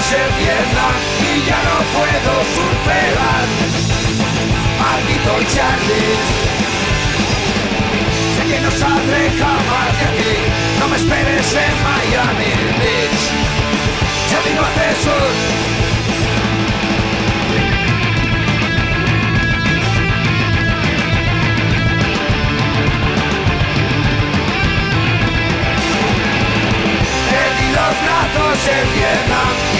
Se las y ya no puedo superar. Maldito Charlie. Sé que no saldré jamás de aquí. No me esperes en Miami Beach. Ya vino a sur. Los brazos en Vietnam